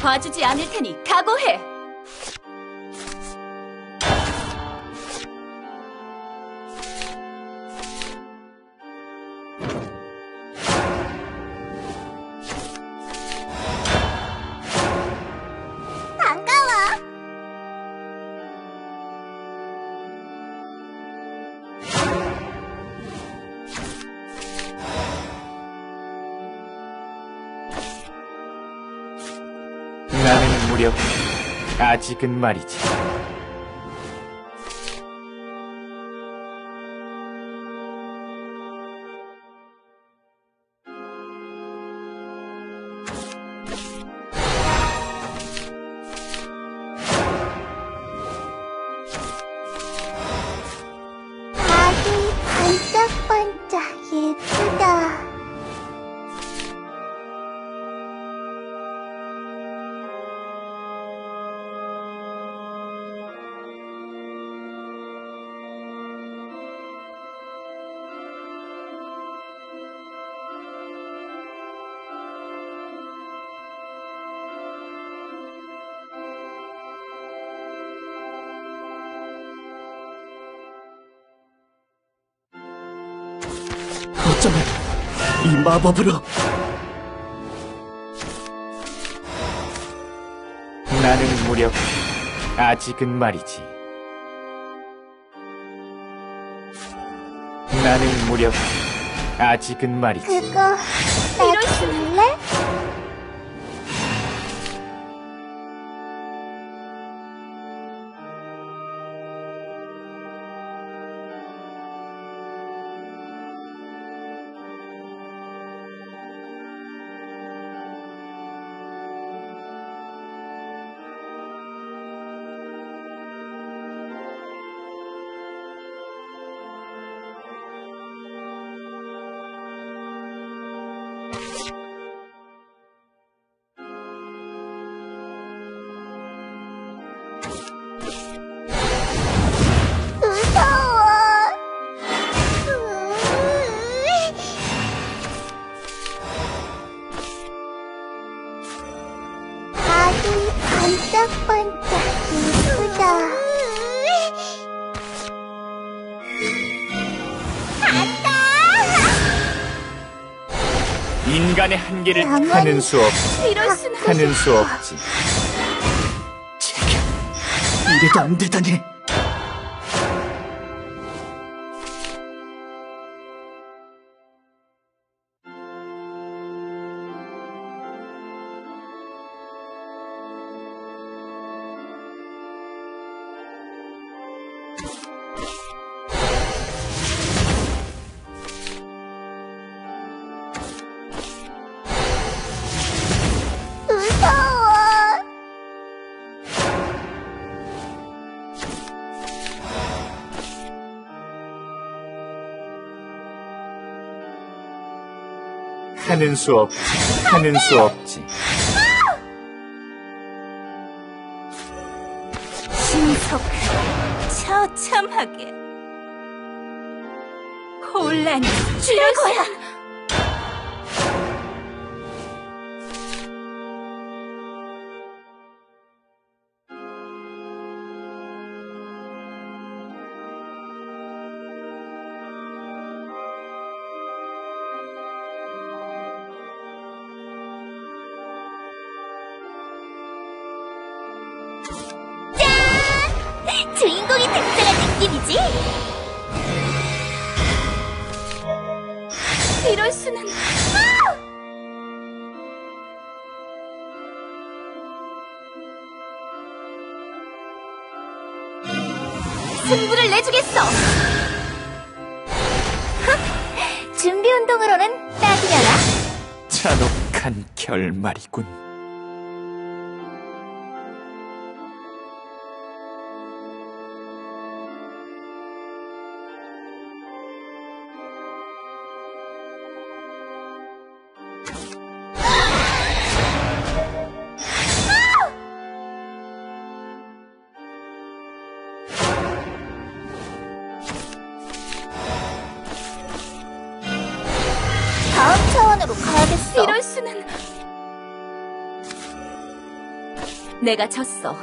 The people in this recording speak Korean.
봐주지 않을 테니 각오해. 나는 무력 아직은 말이지. 어쩌면 이 마법으로 나는 무력 아직은 말이지. 나는 무력 아직은 말이지. 그거 나 줄래? 반짝반짝 예쁘다. 인간의 한계를 하는 수. 이럴 수는. 하는 수 없지. 제게 이래도 안 되다니 하는 수 없지. 하는 수 없지. 신속하게, 처참하게. 혼란이 줄 거야. 주인공이 등장한 느낌이지? 이럴 수는. 승부를 내주겠어. 준비 운동으로는 딱이려나? 잔혹한 결말이군. 바로 가야겠어. 이럴 수는. 내가 졌어.